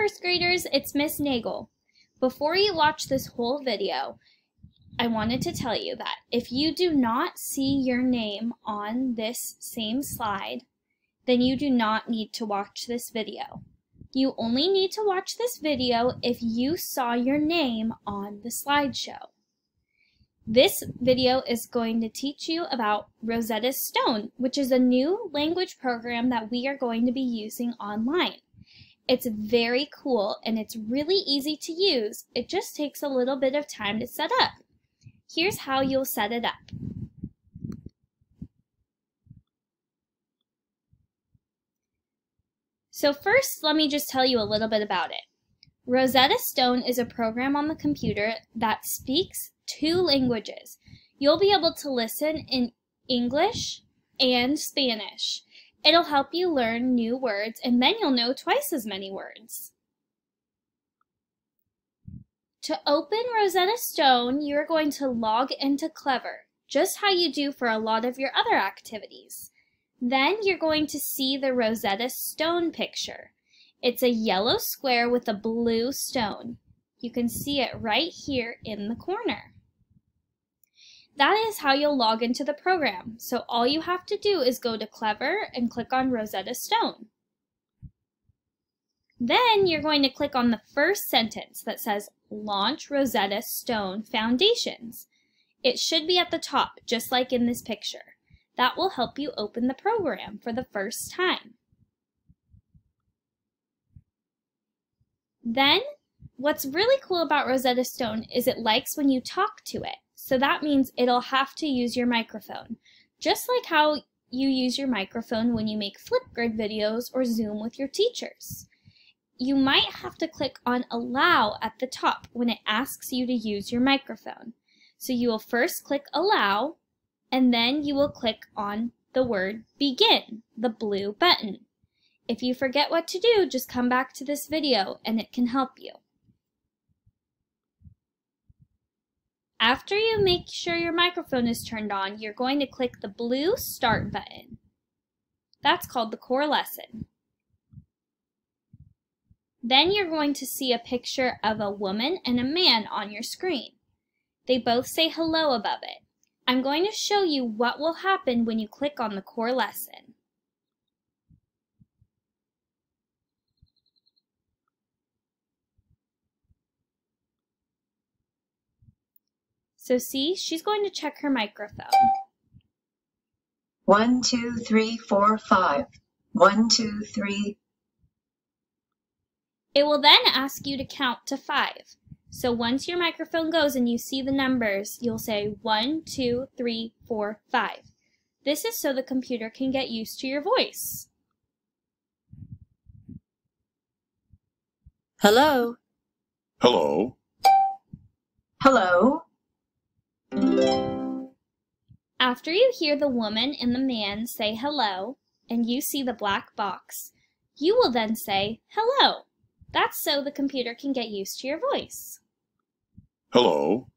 first graders, it's Miss Negele. Before you watch this whole video, I wanted to tell you that if you do not see your name on this same slide, then you do not need to watch this video. You only need to watch this video if you saw your name on the slideshow. This video is going to teach you about Rosetta Stone, which is a new language program that we are going to be using online. It's very cool and it's really easy to use. It just takes a little bit of time to set up. Here's how you'll set it up. So first, let me just tell you a little bit about it. Rosetta Stone is a program on the computer that speaks two languages. You'll be able to listen in English and Spanish. It'll help you learn new words and then you'll know twice as many words. To open Rosetta Stone, you're going to log into Clever, just how you do for a lot of your other activities. Then you're going to see the Rosetta Stone picture. It's a yellow square with a blue stone. You can see it right here in the corner. That is how you'll log into the program. So all you have to do is go to Clever and click on Rosetta Stone. Then you're going to click on the first sentence that says Launch Rosetta Stone Foundations. It should be at the top, just like in this picture. That will help you open the program for the first time. Then, what's really cool about Rosetta Stone is it likes when you talk to it. So that means it'll have to use your microphone. Just like how you use your microphone when you make Flipgrid videos or Zoom with your teachers. You might have to click on Allow at the top when it asks you to use your microphone. So you will first click Allow, and then you will click on the word Begin, the blue button. If you forget what to do, just come back to this video and it can help you. After you make sure your microphone is turned on, you're going to click the blue Start button. That's called the core lesson. Then you're going to see a picture of a woman and a man on your screen. They both say hello above it. I'm going to show you what will happen when you click on the core lesson. So see, she's going to check her microphone. One, two, three, four, five. One, two, three. It will then ask you to count to five. So once your microphone goes and you see the numbers, you'll say one, two, three, four, five. This is so the computer can get used to your voice. Hello. Hello. Hello. After you hear the woman and the man say hello, and you see the black box, you will then say hello. That's so the computer can get used to your voice. Hello.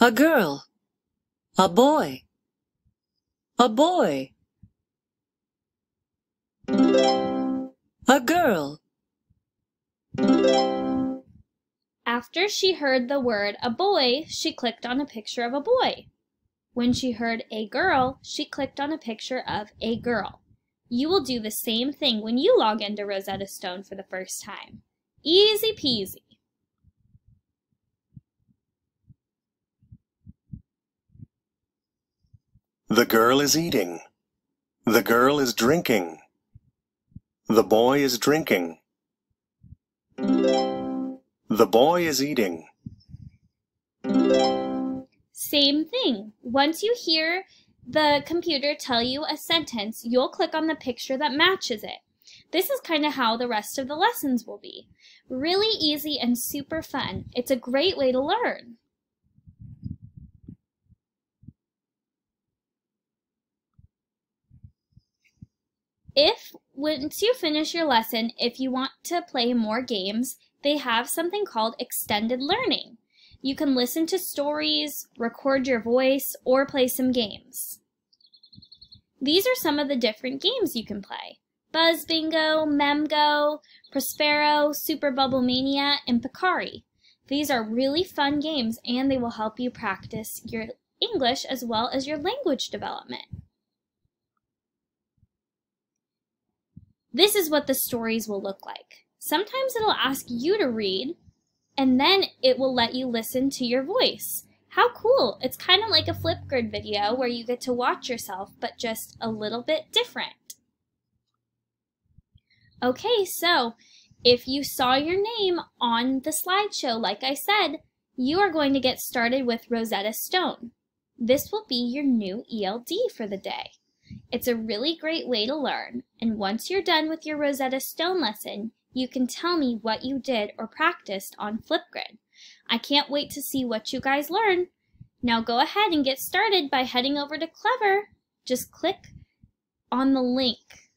A girl. A boy. A boy. A girl. After she heard the word a boy, she clicked on a picture of a boy. When she heard a girl, she clicked on a picture of a girl. You will do the same thing when you log into Rosetta Stone for the first time. Easy peasy. The girl is eating. The girl is drinking. The boy is drinking. The boy is eating. Same thing. Once you hear the computer tell you a sentence, you'll click on the picture that matches it. This is kind of how the rest of the lessons will be. Really easy and super fun. It's a great way to learn. If, once you finish your lesson, if you want to play more games, they have something called extended learning. You can listen to stories, record your voice, or play some games. These are some of the different games you can play. Buzz Bingo, Memgo, Prospero, Super Bubble Mania, and Picari. These are really fun games and they will help you practice your English as well as your language development. This is what the stories will look like. Sometimes it'll ask you to read, and then it will let you listen to your voice. How cool! It's kind of like a Flipgrid video where you get to watch yourself, but just a little bit different. Okay, so if you saw your name on the slideshow, like I said, you are going to get started with Rosetta Stone. This will be your new ELD for the day. It's a really great way to learn, and once you're done with your Rosetta Stone lesson, you can tell me what you did or practiced on Flipgrid. I can't wait to see what you guys learn. Now go ahead and get started by heading over to Clever. Just click on the link